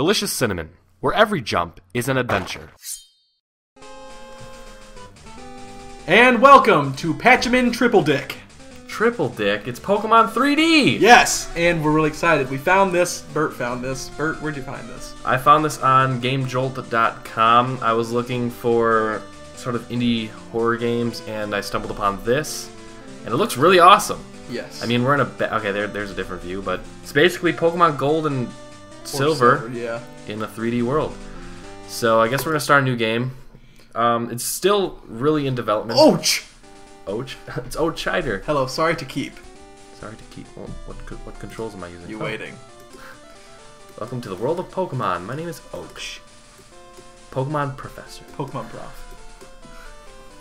delicious cinnamon, where every jump is an adventure. And welcome to Patchamin Triple Dick. Triple Dick, it's Pokemon 3D! Yes, and we're really excited. We found this. Bert found this. Bert, where'd you find this? I found this on GameJolt.com. I was looking for sort of indie horror games, and I stumbled upon this, and it looks really awesome. Yes. I mean, we're in a ba- okay. There, there's a different view, but it's basically Pokemon Gold and Or Silver, Yeah. in a 3D world. So I guess we're gonna start a new game. Um, it's still really in development. Ouch! Ouch! it's Ochider. Hello, sorry to keep Sorry to keep. Well, what what controls am I using? you Oh. waiting. Welcome to the world of Pokemon. My name is Och. Pokemon Professor. Pokemon Prof.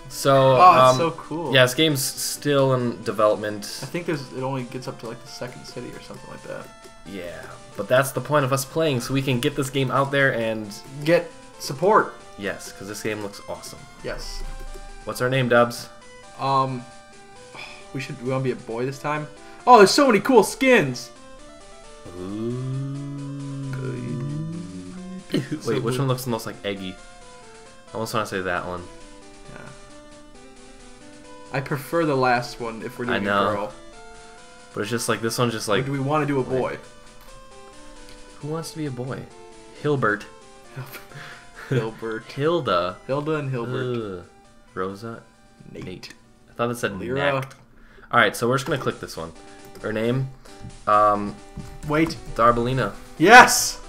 So, Oh, it's um, so cool. yeah, this game's still in development. I think there's it only gets up to like the second city or something like that. Yeah, but that's the point of us playing, so we can get this game out there and Get support. yes, because this game looks awesome. Yes. What's our name, Dubs? Um, we should. We want to be a boy this time. Oh, there's so many cool skins. Wait, which one looks the most like eggy? I almost want to say that one. Yeah. I prefer the last one if we're doing I know. a girl. But it's just like this one's just Or like do we want to do a boy? Who wants to be a boy? Hilbert, Hilbert. Hilda, Hilda and Hilbert. Ugh. Rosa, Nate. Nate. I thought it said Lyra. Nact. All right, so we're just gonna click this one. Her name, um, Wait. Darbelina. Yes!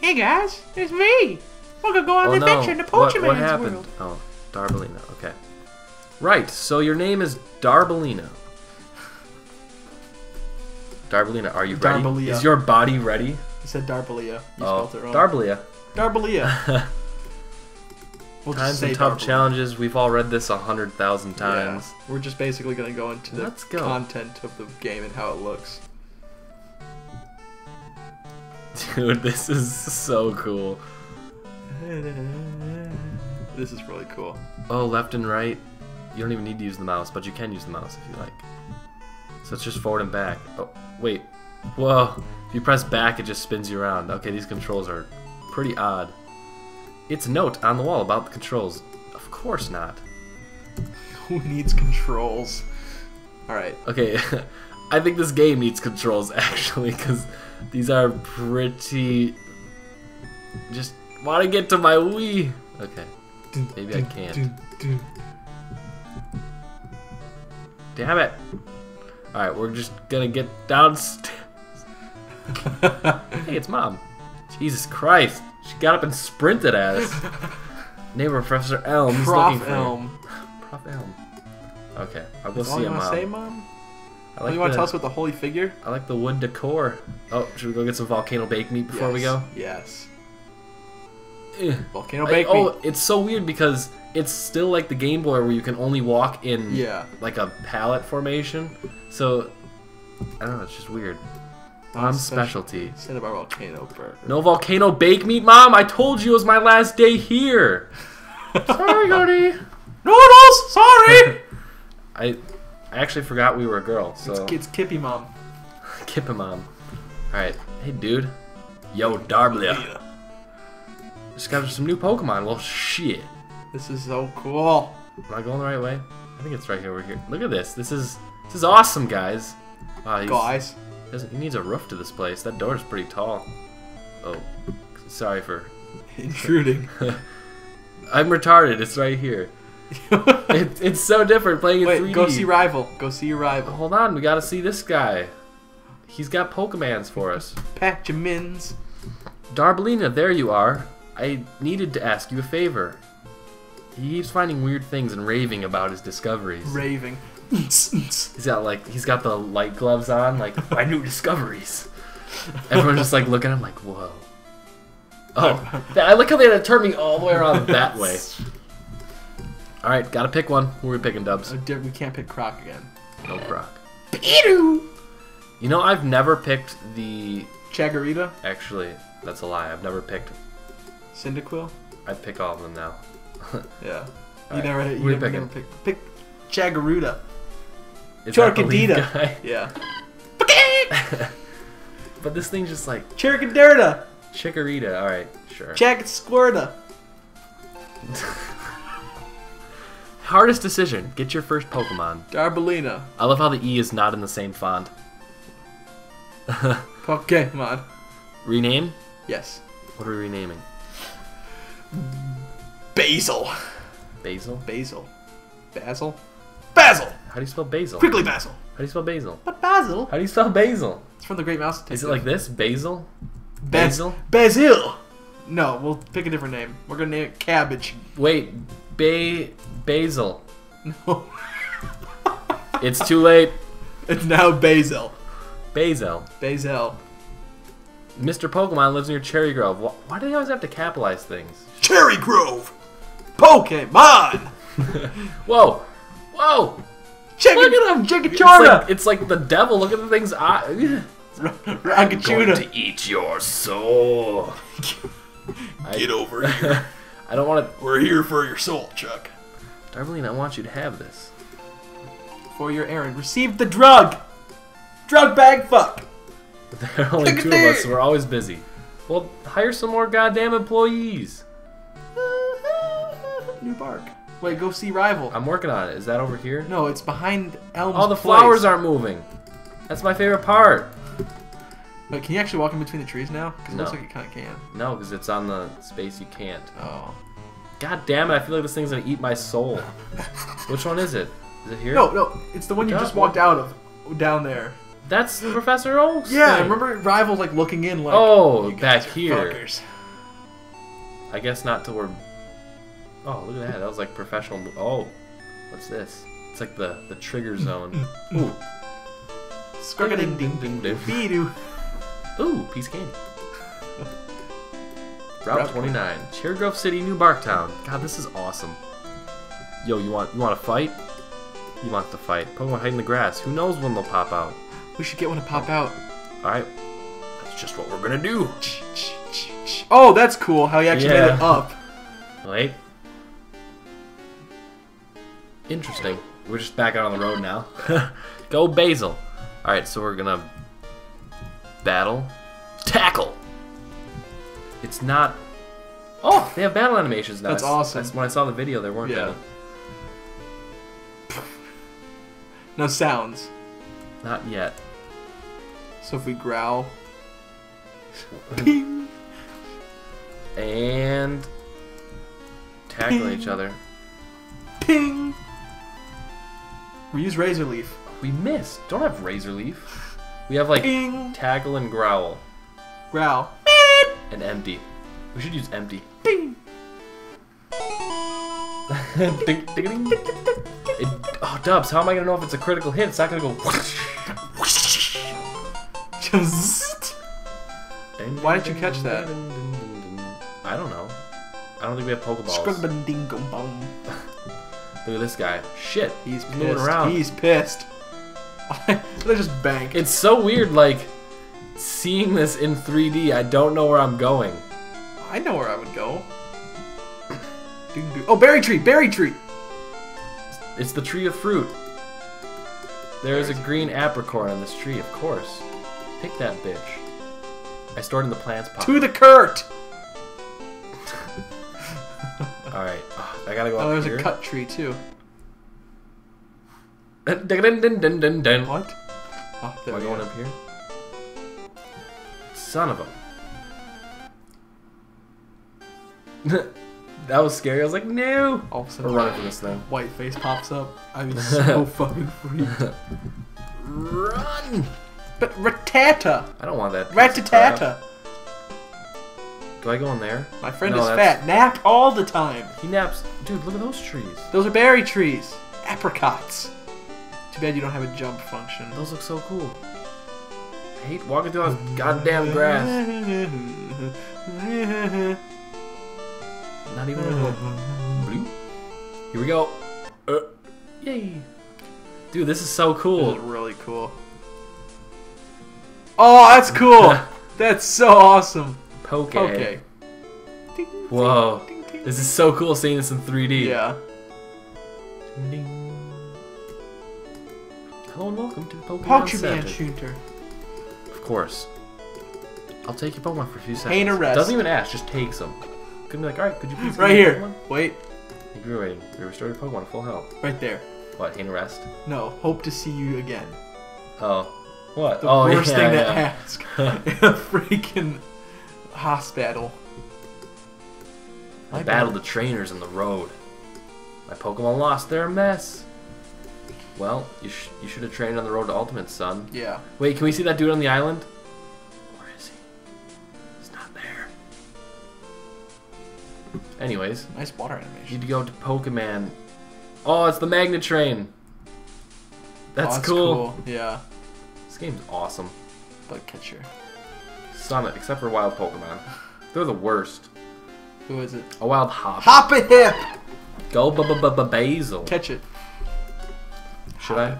Hey guys, it's me! We're gonna go on oh an no, adventure in the what, Pokemon's what happened? world. Oh, Darbelina. Okay. Right. So your name is Darbelina. Darbelina, are you ready? Darbelia. Is your body ready? You said Darbelia. You Oh, spelled it wrong. Darbelia. Darbelia. We'll Times and tough Darbelia. challenges. We've all read this a hundred thousand Yeah. times. We're just basically gonna go into the go. content of the game and how it looks. Dude, this is so cool. This is really cool. Oh, left and right. You don't even need to use the mouse, but you can use the mouse if you like. So it's just forward and back. Oh, wait. Whoa. If you press back, it just spins you around. Okay, these controls are pretty odd. It's a note on the wall about the controls. Of course not. Who needs controls? Alright. Okay, I think this game needs controls actually, because these are pretty. Just want to get to my Wii. Okay, maybe I can't. Damn it! Alright, we're just gonna get downstairs. Hey, it's mom. Jesus Christ. She got up and sprinted at us. Neighbor Professor Elm is looking Prof for Elm. Prof Elm. Okay, I'll go That's all see you him, want to mom. say, Mom? I like you want to tell us about the holy figure? I like the wood decor. Oh, should we go get some volcano baked meat before we go? Yes. Volcano I- bake oh, it's so weird because it's still like the Game Boy where you can only walk in Yeah. like a pallet formation. So I don't know, it's just weird. Mom's specialty. Instead of our volcano burger. No volcano bake meat, Mom. I told you it was my last day here. Sorry, Gordy. Noodles! Sorry! I I actually forgot we were a girl. So it's, it's Kippy Mom. Kippy, Mom. Alright. Hey, dude. Yo, Darblia. Just got some new Pokemon. Well, shit. This is so cool. Am I going the right way? I think it's right over here. Look at this. This is this is awesome, guys. Wow, he's, Guys. he needs a roof to this place. That door is pretty tall. Oh, sorry for. Intruding. I'm retarded. It's right here. It, it's so different playing in Wait, 3D. go see Rival. Go see your rival. Hold on, we gotta see this guy. He's got Pokemans for us. Patchamins. Darbelina, there you are. I needed to ask you a favor. He keeps finding weird things and raving about his discoveries. Raving. He's got like he's got the light gloves on, like my new discoveries. Everyone's just like looking at him like, whoa. Oh, I like how they had to turn me all the way around that way. All right, gotta pick one. Who are we picking, Dubs? Oh, we can't pick Croc again. No Croc. You know, I've never picked the. Chagarita. Actually, that's a lie. I've never picked. Cyndaquil. I pick all of them now. Yeah. You Alright, never, you never, never pick. Pick Chagaruda. Is that the lead Chorkadita. Yeah. but this thing's just like Chiricaderta. Chikorita. All right, sure. Jacket Squirta. Hardest decision. Get your first Pokemon. Darbelina. I love how the E is not in the same font. Pokemon. Rename? Yes. What are we renaming? Basil. Basil? Basil. Basil. Basil. How do you spell basil? Quickly Basil. How do you spell basil? But Basil. How do you spell basil? It's from the Great Mouse Detective. Is it like this? Basil? Basil? Basil? No, we'll pick a different name. We're gonna name it Cabbage. Wait, ba basil. No. It's too late. it's now Basil. Basil. Basil. Mr. Pokemon lives near Cherry Grove. Why do they always have to capitalize things? Cherry Grove. Pokemon. Whoa! Whoa! Check Look at him! Check It's like, it's like the devil. Look at the thing's eye. to eat your soul. Get over here. I don't want to. We're here for your soul, Chuck. Darlene, I want you to have this. For your errand, receive the drug. Drug bag fuck. But there are only two of us, so we're always busy. Well, hire some more goddamn employees. New bark. Wait, go see rival. I'm working on it. Is that over here? no, it's behind Elm's All the place. flowers aren't moving. That's my favorite part. But can you actually walk in between the trees now? Because it looks like you kind of can. No, because it's on the space you can't. Oh. God damn it! I feel like this thing's gonna eat my soul. Which one is it? Is it here? No, no, it's the one you God, just what- walked out of, down there. That's Professor Oak's. Yeah, thing. remember Rival's like looking in like. Oh, back here. fuckers." I guess not till we're. Oh, look at that! That was like professional. Oh, what's this? It's like the the trigger zone. Ooh, Skirka-ding ding ding ding. Ooh, piece of candy. Route Route 29, Cherry Grove City, New Bark Town. God, this is awesome. Yo, you want you want to fight? You want to fight? Pokemon hide in the grass. Who knows when they'll pop out? We should get one to pop oh. out. All right, that's just what we're gonna do. Oh, that's cool. How he actually made it up. Wait. Interesting. We're just back out on the road now. Go Basil. Alright, so we're gonna battle. Tackle! It's not. Oh, they have battle animations now. That's That's- awesome. That's when I saw the video, there weren't Yeah. any. No sounds. Not yet. So if we growl. Ping. And tackling each other. Ping. We use Razor Leaf. We missed. Don't have Razor Leaf. We have like Ping. tackle and growl Growl. and empty. We should use empty. Ping. ding, ding, ding. It, oh, Dubs, how am I gonna know if it's a critical hit? It's not gonna go. Just. Why didn't you catch that? I don't know. I don't think we have Pokeballs. Look at this guy. Shit. He's He's moving pissed. around. He's pissed. they just bank. It's so weird, like seeing this in 3D. I don't know where I'm going. I know where I would go. Oh, berry tree, berry tree. It's the tree of fruit. There is a green apricot on this tree, of course. Pick that bitch. I stored in the plants pot. To the Kurt. All right, I gotta go Oh, up there's here. a cut tree too. Dun, dun, dun, dun, dun, dun. What? Oh, there Am I going go. up here? Son of a. that was scary. I was like, no. All of a We're sudden, running from this thing. white face pops up. I'm so fucking freaked. Run! But Rattata, I don't want that. Ratatata. Do I go in there? My friend No, is that's- fat. Nap all the time. He naps. Dude, look at those trees. Those are berry trees. Apricots. Too bad you don't have a jump function. Those look so cool. I hate walking through all this goddamn grass. Not even a little blue. Here we go. Uh, yay. Dude, this is so This is cool. really cool. Oh, that's cool. that's so awesome. Poke. Okay. Ding, Whoa. ding, ding. This is so cool seeing this in 3D. Yeah. Ding. Hello and welcome to Pokemon Pokemon Center. shooter. Of course. I'll take your Pokemon for a few seconds. Pain or rest? Doesn't even ask, just takes them. Couldn't be like, alright, could you please Right here. Pokemon?" Wait, You're waiting. You restore your Pokemon to full health. right there. What, Hain Rest? No, hope to see you again. Oh. What? The oh, worst yeah, thing yeah. to ask in a freaking hospital. I My battled the trainers on the road. My Pokemon lost. They're a mess. Well, you, sh- you should have trained on the road to Ultimate, son. Yeah. Wait, can we see that dude on the island? Where is he? He's not there. Anyways, Nice water you animation. need to go to Pokemon. Oh, it's the Magnet Train. That's, Oh, cool. Yeah. This game's awesome. Bug catcher. Summit, except for wild Pokemon. They're the worst. Who is it? A wild hop. Hop a hip! Go b b b b basil. Catch it. Should I?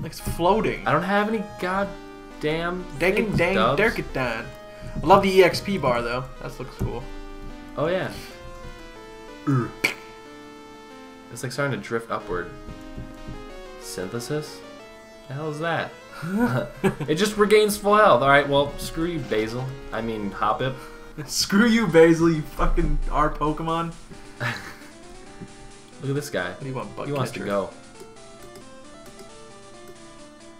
Like it's floating. I don't have any goddamn Dang it, dang, Dubs. it. I love the EXP bar though. That looks cool. Oh yeah. It's like starting to drift upward. Synthesis? The hell is that? it just regains full health. Alright, well, screw you, Basil. I mean, Hoppip. Screw you, Basil, you fucking our Pokemon. Look at this guy. What do you want, He wants to go.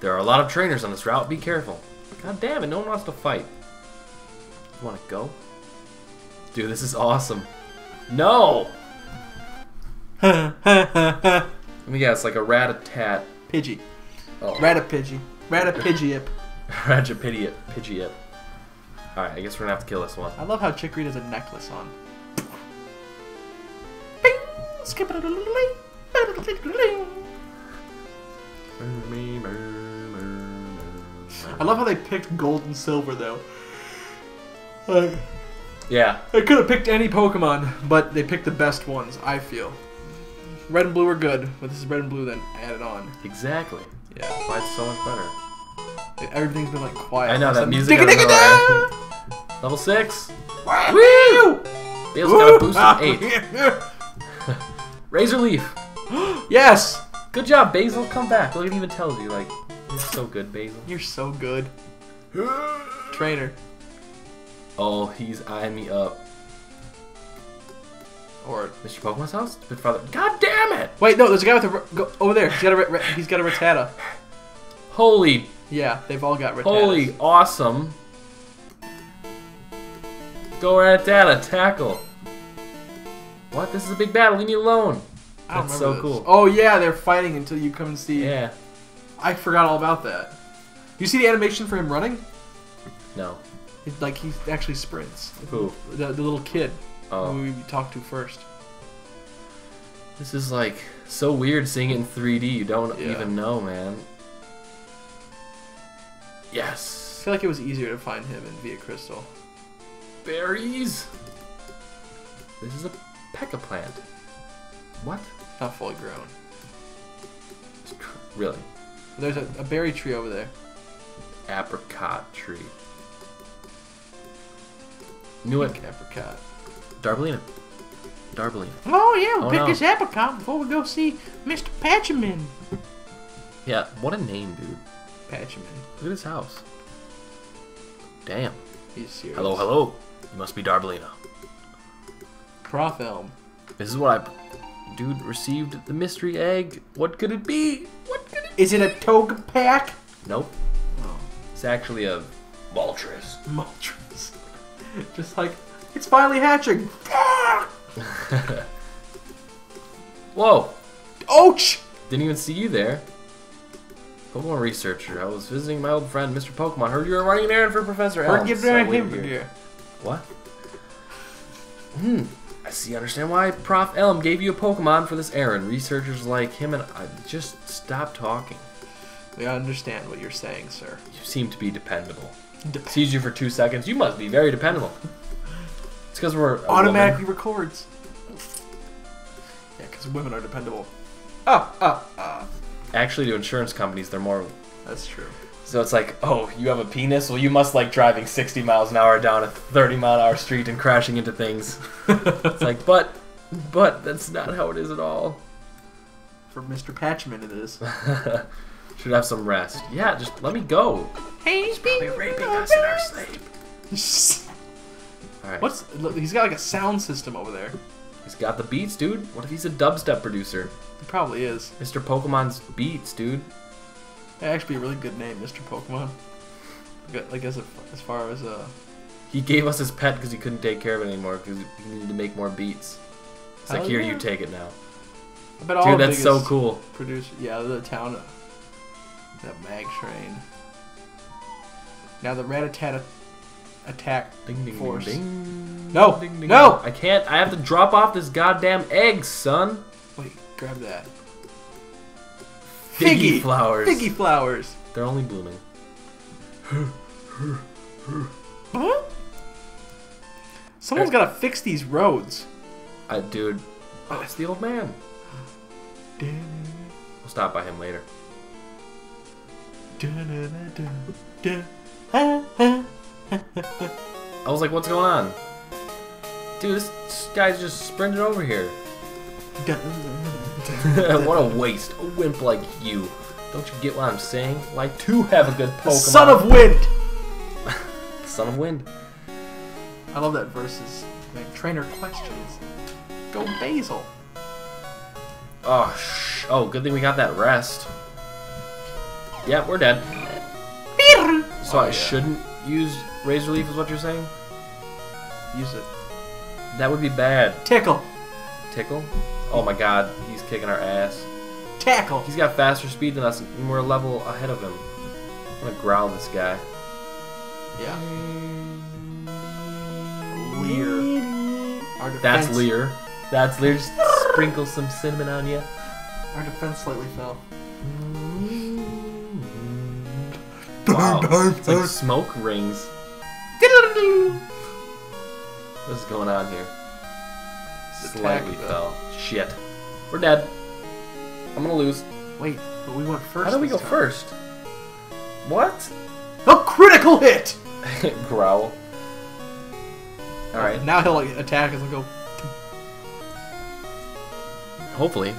There are a lot of trainers on this route. Be careful. God damn it, no one wants to fight. You want to go? Dude, this is awesome. No! Let me guess, like a rat-a-tat. Pidgey. Oh. Ratapidgey. Ratapidgeyip. Rajapidiout. Pidgeot. Alright, I guess we're gonna have to kill this one. I love how Chicory has a necklace on. Bing! Skip it. I love how they picked gold and silver though. Like, Yeah. they could have picked any Pokemon, but they picked the best ones, I feel. Red and blue are good, but this is red and blue then added on. Exactly. Yeah. Why it's so much better. Everything's been like quiet. I know, that music digga, out of digga. Level 6. da! Woo! Bale's got a boost of 8. Razor Leaf. yes! Good job, Basil. Come back. Look, it even tells you, like, you're so good, Basil. You're so good. Trainer. Oh, he's eyeing me up. Or Mr. Pokemon's house? A bit farther. God damn it! wait, no, there's a guy with a go, over there. He's got a he's got a Rattata. Holy, Yeah, they've all got Rattatas. holy, awesome. Go Rattata, tackle. What? This is a big battle. Leave me alone. That's so this. cool. Oh yeah, they're fighting until you come and see. Yeah. I forgot all about that. You see the animation for him running? No. It, like he actually sprints. Who? The, the little kid Oh. who we talked to first. This is like so weird seeing it in 3D. You don't Yeah. even know, man. Yes. I feel like it was easier to find him in Via Crystal. Berries. This is a Pekka plant. What? Not fully grown. Really? There's a, a berry tree over there. Apricot tree. Knew it. Apricot. Darbelina. Darbelina. Oh yeah, we'll Oh, pick no. apricot before we go see Mr. Patchaman. Yeah, what a name, dude. Patchaman. Look at his house. Damn. He's serious. Hello, hello. You must be Darbelina. Prof Elm. This is what I. Dude received the mystery egg. What could it be? What could it Is be? Is it a toga pack? Nope. Oh. It's actually a Moltres. Moltres. Just like, it's finally hatching. Whoa! Ouch! Didn't even see you there. Pokemon researcher. I was visiting my old friend, Mr. Pokemon. Heard you were running an errand for Professor Or Elm. give so her a I waited hamburger. here. What? Hmm. I see. Understand why Prof. Elm gave you a Pokemon for this errand. Researchers like him and I just stop talking. We understand what you're saying, sir. You seem to be dependable. Sees you for two seconds. You must be very dependable. It's because we're Automatically woman. records. Yeah, because women are dependable. Ah, ah, ah. Actually, to insurance companies, they're more That's true. So it's like, oh, you have a penis? Well, you must like driving 60 miles an hour down a 30 mile an hour street and crashing into things. it's like, but, but that's not how it is at all. For Mr. Patchman, it is. Should have some rest. Yeah, just let me go. Hey, he's Be raping us in our sleep. Alright. What's look, he's got like a sound system over there. He's got the beats, dude. What if he's a dubstep producer? He probably is. Mr. Pokemon's beats, dude. That'd actually be a really good name, Mr. Pokemon. Like, like as as far as uh, He gave us his pet because he couldn't take care of it anymore because he needed to make more beats. It's like, here, yeah. you take it now. I bet all Dude, the that's so cool. Producer, yeah, the town, uh, that mag train. Now the Rattata attack Ding, ding, force. ding, ding. No, Ding, ding, no! ding. I can't. I have to drop off this goddamn egg, son. Wait, grab that. Figgy flowers. Figgy flowers. They're only blooming. Huh? Someone's Er- gotta fix these roads. Uh, dude. Oh, it's the old man. We'll stop by him later. I was like, what's going on? Dude, this, this guy's just sprinting over here. what a waste. A wimp like you. Don't you get what I'm saying? Like to have a good Pokemon. Son of wind. Son of Wind. I love that versus like trainer questions. Go Basil. Oh, sh- oh, good thing we got that rest. Yeah, we're dead. So Oh, I yeah. shouldn't use Razor Leaf, is what you're saying? Use it. That would be bad. Tickle. Tickle? Oh my god, he's kicking our ass. Tackle. He's got faster speed than us, and we're a level ahead of him. I'm gonna growl this guy. Yeah. Leer. Our defense, That's Lear. That's Lear. Just sprinkle some cinnamon on you. Our defense slightly fell. Wow. It's like smoke rings. What's going on here? Slightly Attack, fell. Shit. We're dead. I'm gonna lose. Wait, but we went first. How did we go time. first? What? A critical hit. Growl. Alright. Now he'll like attack us and go. Hopefully.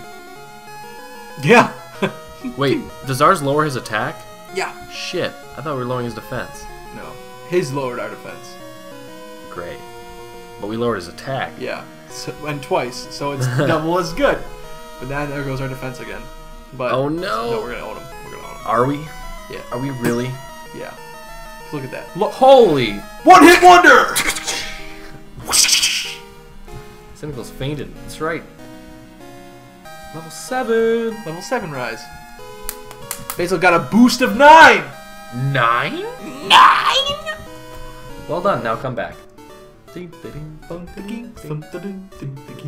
Yeah. Wait, does ours lower his attack? Yeah. Shit. I thought we were lowering his defense. No. His lowered our defense. Great. But we lowered his attack. Yeah. So, and twice, so it's double as good. But now there goes our defense again. But Oh no, no! we're gonna own him. We're gonna own him. Are we? Yeah. Are we really? Yeah. Look at that. Look. Holy! One hit wonder. Cynical's fainted. That's right. Level 7! Level seven rise. Basil got a boost of nine. 9? 9! Well done, now come back. Ding, ding, bong, ding, ding.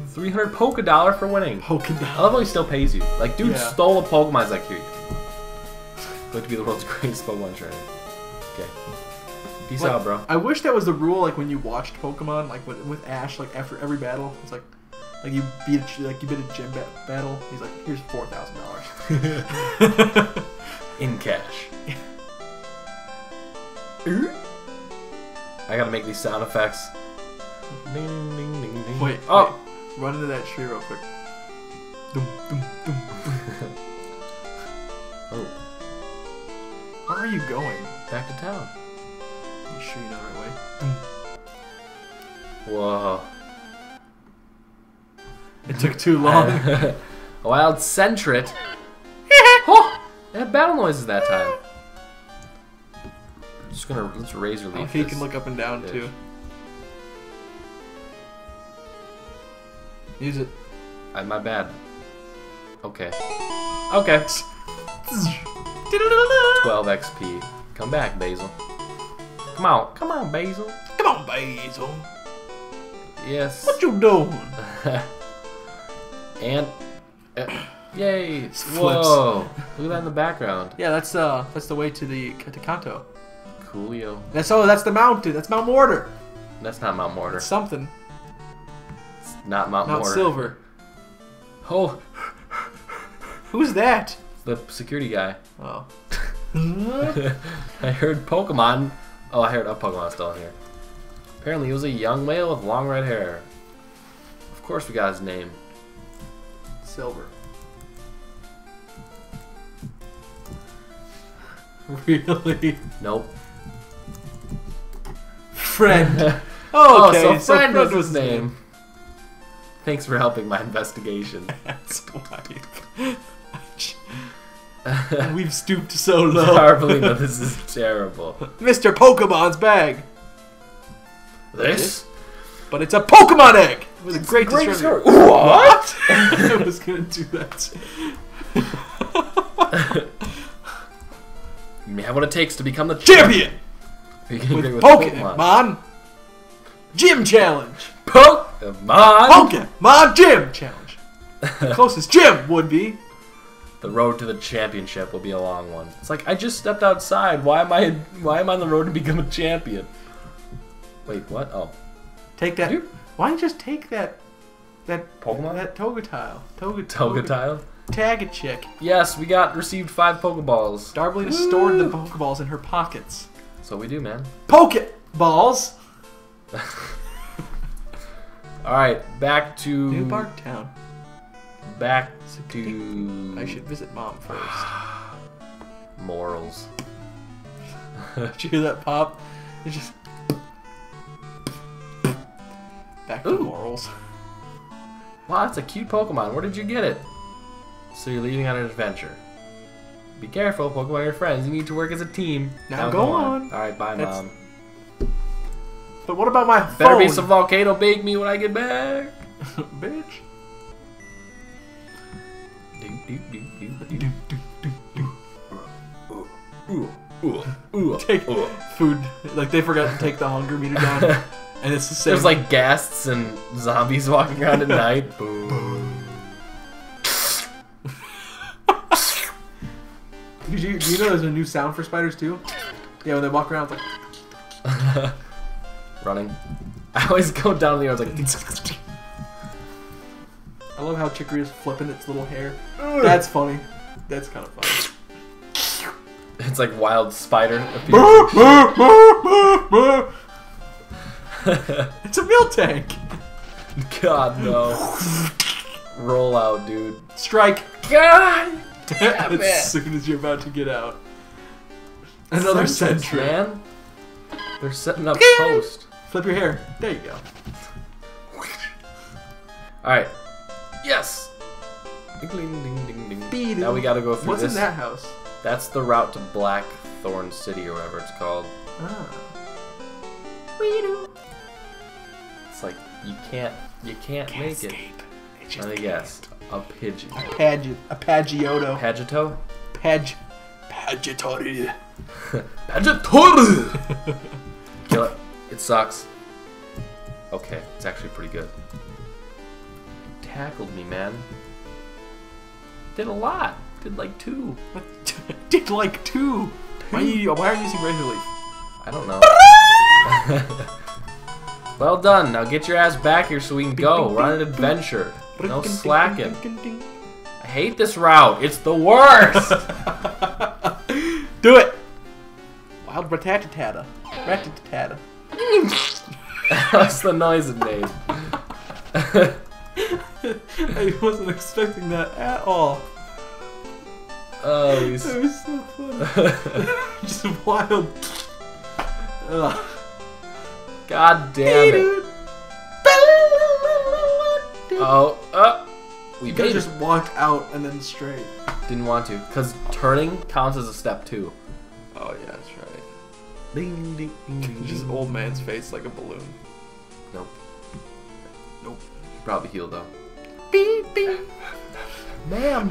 300 Poke Dollar for winning. Poking I down. love how he still pays you. Like, dude Yeah. stole a Pokemon. He's like, here you go. Going to be the world's greatest Pokemon trainer. Okay. Peace Like, out, bro. I wish that was the rule, like when you watched Pokemon, like with, with Ash, like after every battle, it's like, like you beat a, like you beat a gym ba- battle. He's like, here's four thousand dollars. In cash. I gotta make these sound effects. Ding, ding, ding, ding. Wait. Oh! wait. run into that tree real quick. Dum, dum, dum. Oh, Where are you going? back to town. You sure you know the right way? Whoa. It took too long. a wild Sentret. Oh! Had battle noises that time. Just gonna let's razor leaf. oh, he this. can look up and down fish. too. Use it. Uh, my bad. Okay. Okay. 12 XP. Come back, Basil. Come on, come on, Basil. Come on, Basil. Yes. What you doing? and uh, yay! Flips. Whoa! Look at that in the background. Yeah, that's uh, that's the way to the to Kanto. Coolio. That's oh, that's the mountain. That's Mount Mortar. That's not Mount Mortar. It's something. It's not Mount, Mount Mortar. Silver. Oh, Who's that? the security guy. Oh. I heard Pokemon. Oh, I heard a Pokemon still in here. Apparently, he was a young male with long red hair. Of course, we got his name. Silver. Really? Nope. friend. oh, Okay, so friend was was his name. Thanks for helping my investigation. That's wife. We've stooped so low. Arbolino, this is terrible. Mr. Pokemon's bag. This? But it's a Pokemon egg! With a great, Great story. What? I was gonna do that. You have what it takes to become the Champion! You can With agree Pokemon. Gym Challenge! Pokemon. Pokemon Gym Challenge! The closest gym would be. The road to the championship will be a long one. It's like I just stepped outside. Why am I? Why am I on the road to become a champion? Wait, what? Oh, Take that. Dude. Why just take that. That Pokemon? That Togetile. Toga, Togetile. Tag a chick. Yes, we got received five Pokeballs. Darblina stored the Pokeballs in her pockets. So we do, man. Pokeballs! All right, back to New Bark Town. back to I should visit mom first. morals. Did you hear that pop? It just. Back to Ooh. morals. Wow, that's a cute Pokemon. Where did you get it? So you're leaving on an adventure. Be careful, Pokemon are your friends. You need to work as a team. Now go on. All right, bye, That's- mom. But what about my Better phone? be some volcano bake me when I get back. Bitch. Take food. Like they forgot to take the hunger meter down. and it's the same. There's like ghasts and zombies walking around at night. Boom. Did you, do you know there's a new sound for spiders too? Yeah, when they walk around, it's like. Running. I always go down the. It's like. I love how Chicory is flipping its little hair. That's funny. That's kind of funny. It's like wild spider it's a milk tank. God no. Roll out, dude. Strike. God as soon as you're about to get out. Another Sentence, sentry. man. They're setting up post. Flip your hair. There you go. All right. Yes. Ding, ding, ding, ding. Beedoo. Now we gotta go through What's this. What's in that house? That's the route to Blackthorn City or whatever it's called. Ah. It's like you can't, you can't make it. Me guess. A pigeon. Pagi- a Pagioto. Pagito? Pag. Kill it. It sucks. Okay, it's actually pretty good. Tackled me, man. Did a lot. Did like two. Did like two. Why are you? Why are you using razor leaf? I don't know. well done. Now get your ass back here so we can go. We're on an adventure. No slacking. I hate this route. It's the worst. Do it. Wild ratatata. Ratatata. That's the noise it made. I wasn't expecting that at all. Oh, he's... was so funny. Just wild. Ugh. God damn it. Oh, uh, we You could made just walked out and then straight. Didn't want to, because turning counts as a step two. Oh yeah, that's right. Ding, ding, ding, Just old man's face like a balloon. Nope. Nope. Should probably heal though. Beep beep. Ma'am.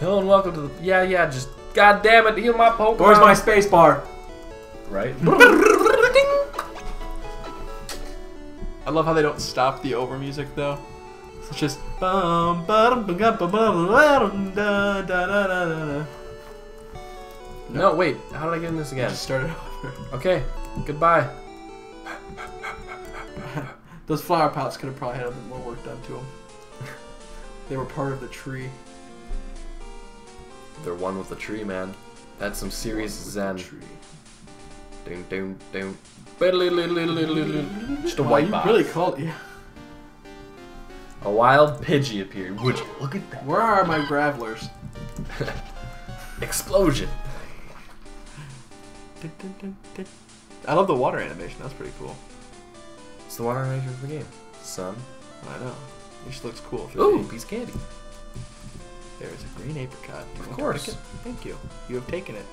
Hello and welcome to the. Yeah, yeah, just. God damn it, heal my Pokemon. Where's my space bar? Right? I love how they don't stop the over music though. It's just bum bum bum bum bum bum da da da da da. No, wait. How did I get in this again? Just started over. Okay. Goodbye. Those flower pots could have probably had a bit more work done to them. They were part of the tree. They're one with the tree, man. That's some serious zen. Tree. Doom, doom, doom. Just a Wow, white you box. really called yeah. A wild Pidgey appeared. Would you look at that? Where are my gravelers? Explosion. I love the water animation. That's pretty cool. It's the water animation of the game. Sun. I know. It just looks cool. Ooh, me. piece of candy. There is a green apricot. Of course. Thank you. You have taken it.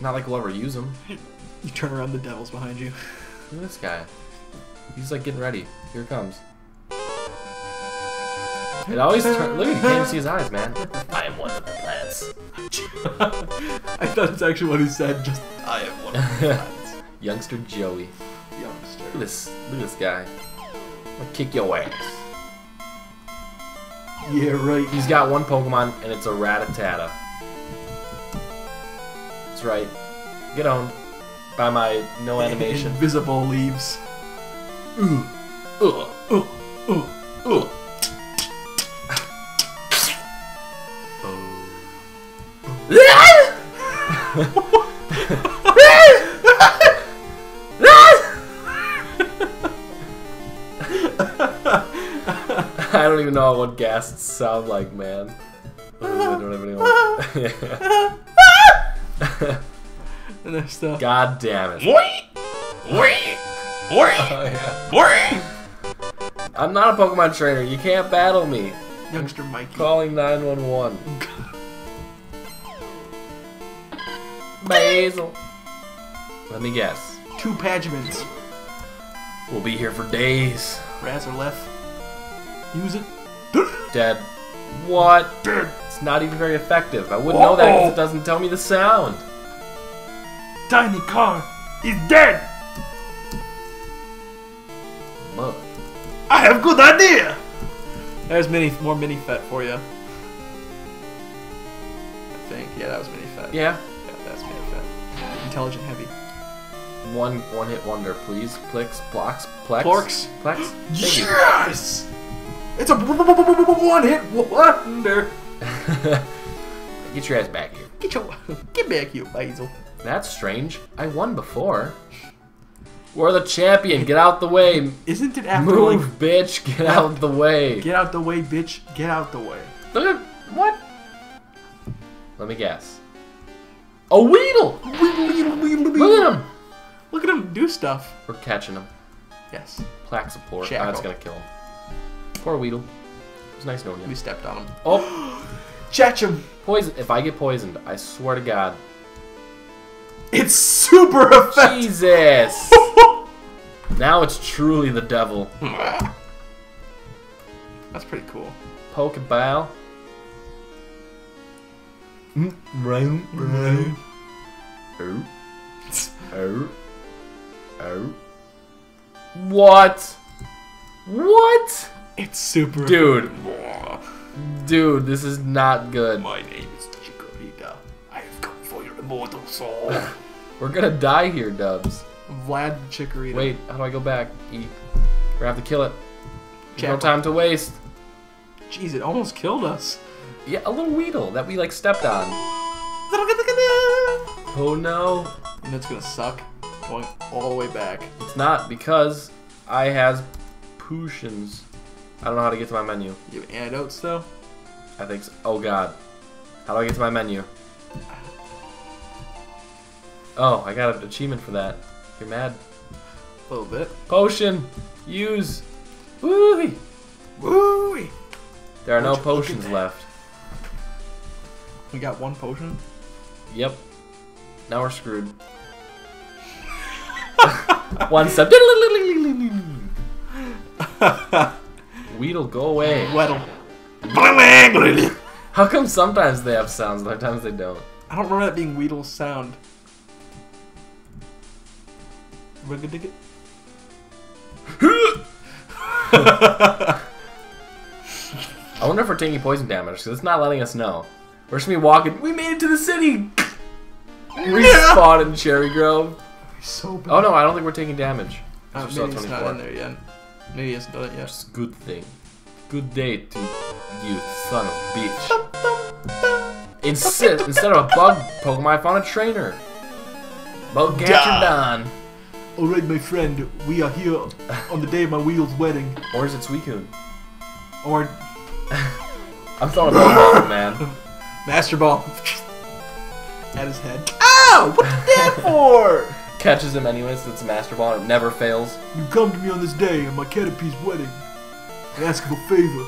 Not like we'll ever use them. You turn around, the devil's behind you. Look at this guy. He's like getting ready. Here it comes. It always turns. Look, at you can't see his eyes, man. I am one of the plants. I thought it's actually what he said. Just I am one of the plants. Youngster Joey. youngster. Look at this. Look at this guy. I'll kick your ass. Yeah, right. He's got one Pokemon, and it's a Rattata. That's right. Get owned by my no animation. Invisible leaves. Ooh, Ooh. ooh, ooh. Ugh. I don't even know what ghasts sound like, man. I don't have anyone. And there's stuff. God damn it. Wait! Wait! Wait! Oh, yeah. Wait! I'm not a Pokemon trainer. You can't battle me. Youngster Mikey. Calling 911. Basil. Let me guess. Two Pagiments. We'll be here for days. Razorleaf. Use it. Dead. What? It's not even very effective. I wouldn't know that because it doesn't tell me the sound. Tiny car is dead. Mud. I have good idea. There's mini, more mini fet for you. I think. Yeah, that was mini fet. Yeah. Yeah, that's mini fet. Intelligent heavy. One one hit wonder, please. Plix, Plox, Plex. Plorks. Plex. Thank you. Yes! It's a one hit wonder. Get your ass back here. Get your get back here, Basil. That's strange. I won before. We're the champion. Get out the way. Isn't it after Move, like bitch. Get out the way. get out the way, bitch? Get out the way. Look at what? Let me guess. A Weedle. weedle Look at him. Look at him do stuff. We're catching him. Yes. Plaxaport. Oh, Shackle. that's gonna kill him. Poor Weedle. It was nice knowing you. We stepped on him. Oh, Catch him. poison! If I get poisoned, I swear to God. It's super effective. Jesus! now it's truly the devil. That's pretty cool. Pokeball. Oh. Oh. Oh. What? What? It's super. Dude. Dude, this is not good. My name is Chikorita. I have come soul. We're gonna die here, Dubs. Vlad Chikorita. Wait, how do I go back? E. We're gonna have to kill it. No time to waste. Jeez, it almost killed us. Yeah, a little Weedle that we like stepped on. Oh no. And it's gonna suck. Going all the way back. It's not because I has potions. I don't know how to get to my menu. You have antidotes though? I think so. Oh god. How do I get to my menu? Oh, I got an achievement for that. You're mad. A little bit. Potion! Use! Woo! Woo! There are no look at potions left. We got one potion. Yep. Now we're screwed. One step. Weedle, go away. Weddle. How come sometimes they have sounds and other times they don't? I don't remember that being Weedle's sound. Ruggadigga. I wonder if we're taking poison damage because it's not letting us know. We're just gonna be walking. We made it to the city. Respawn in Cherry Grove. So bad. Oh no, I don't think we're taking damage. Uh, We're maybe it's not in there yet. Maybe he hasn't done it yet. Just good thing. Good day to you, son of a bitch. Instead, instead of a bug Pokemon, I found a trainer. Bug catcher Don. Alright, my friend, we are here on the day of my wheel's wedding. Or is it Suicune? Or I'm throwing a Pokeball, man. Master Ball. At his head. Ow! What did that for? Catches him anyways. It's a master ball. and It never fails. You come to me on this day on my Caterpie's wedding and ask for a favor.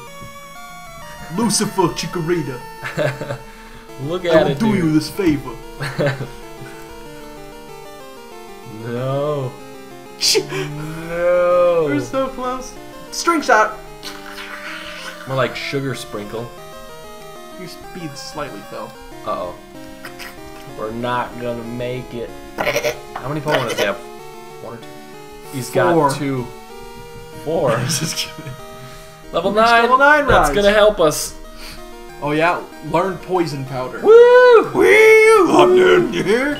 Lucifer Chikorita, Look at I will it, do dude. you this favor. No. no. We're so close. String shot. More like sugar sprinkle. Your speed slightly fell. Uh oh. We're not gonna make it. How many Pokemon does he have? One or two? He's Four. got two. Four. Just kidding. level nine. level nine That's rise. gonna help us. Oh yeah, learn poison powder. Woo! Woo! I'm down here.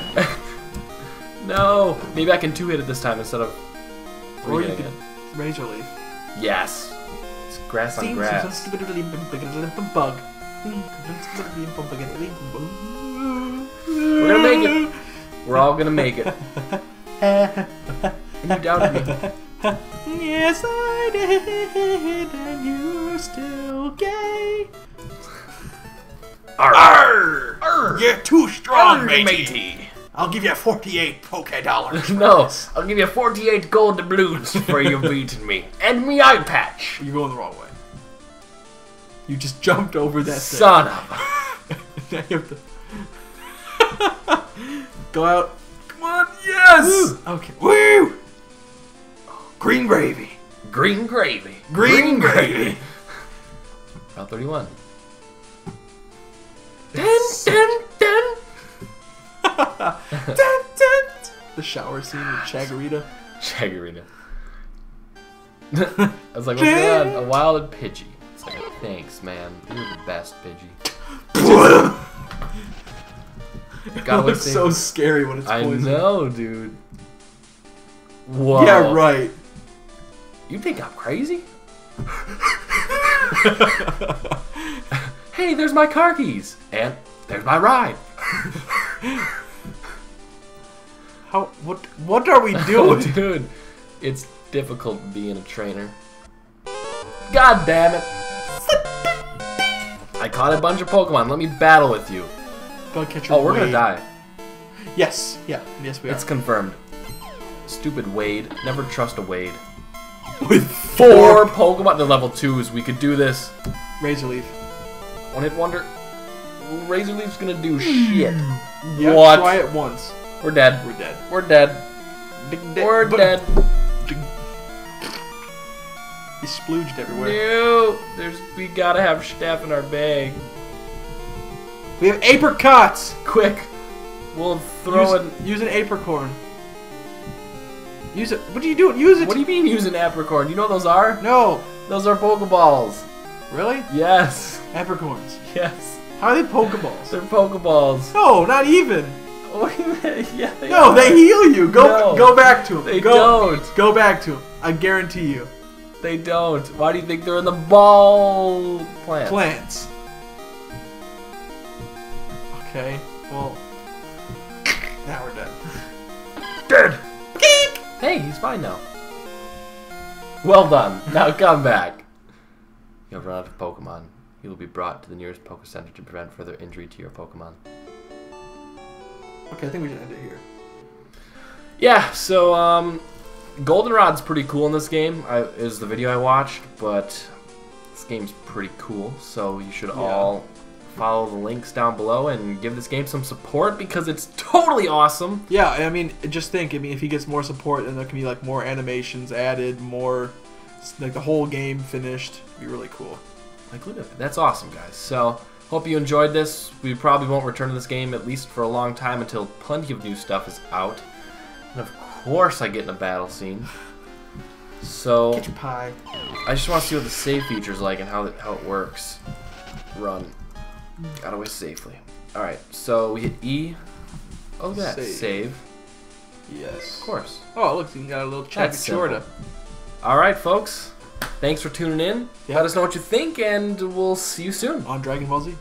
No. Maybe I can two hit it this time instead of Or three you hitting could it. razor leaf. Yes. It's grass on Seems grass. some bug. We're gonna make it. We're all gonna make it. And you doubted me. Yes, I did, and you're still gay. Arr! Arr! You're too strong, Arr, matey. matey. I'll give you 48 Poke Dollars. No, I'll give you 48 gold doubloons for you beating me. And me eye patch. You're going the wrong way. You just jumped over that thing. Son of a... Now you have to go out. Come on, yes. Okay. Woo! Green gravy. Green gravy. Green gravy. Route 31. Dun, dun, dun. Dun. The shower scene with Chikorita. Chikorita. I was like, oh, what's going on? A wild and Pidgey. It's like, thanks, man. You're the best, Pidgey. It Gotta looks so scary when it's I poison. know, dude. Whoa. Yeah, right. You think I'm crazy? hey, there's my car keys. And there's my ride. How? What? What are we Oh, doing? dude. It's difficult being a trainer. God damn it. I caught a bunch of Pokemon. Let me battle with you. Bug catcher. Oh, we're gonna die. Yes. Yeah. Yes, we are. It's confirmed. Stupid Wade. Never trust a Wade. with Four Pokemon to level twos. We could do this. Razor Leaf. One hit wonder. Razor Leaf's gonna do hmm. shit. Yeah, what? Try it once. We're dead. We're dead. We're dead. We're dead. He splooged everywhere. No, there's we gotta have staff in our bag. We have apricots. Quick, we'll throw use, in. use an apricorn. Use it. What are you doing? Use it. What do you mean using apricorn? You know what those are? No. Those are Pokeballs. Really? Yes, Apricorns. yes, How are they Pokeballs? they're Pokeballs. No, not even. What you mean? yeah, they No, are. they heal you. Go, No. go back to them. They go, don't. Go back to them. I guarantee you. They don't. Why do you think they're in the ball plant? Plants. Okay. Well. Now we're dead. Dead. Hey, he's fine now. Well done. Now come back. You have run out of Pokemon. You will be brought to the nearest Poke Center to prevent further injury to your Pokemon. Okay, I think we should end it here. Yeah, so um, Goldenrod's pretty cool in this game. I, is the video I watched, but this game's pretty cool. So you should Yeah. all follow the links down below and give this game some support because it's totally awesome. Yeah, I mean, just think. I mean, if he gets more support, then there can be like more animations added, more, like the whole game finished. It'd be really cool. Like, look at that. That's awesome, guys. So, hope you enjoyed this. We probably won't return to this game at least for a long time until plenty of new stuff is out. And of course, I get in a battle scene. So, Get your pie. I just want to see what the save feature's like and how it, how it works. Run. Got away safely. Alright, so we hit E. Oh, look that. Save. Save. Yes. Of course. Oh, look, you got a little That's Chagachorta. Alright, folks. Thanks for tuning in. Yeah. Let us know what you think, and we'll see you soon. On Dragon Ball Z.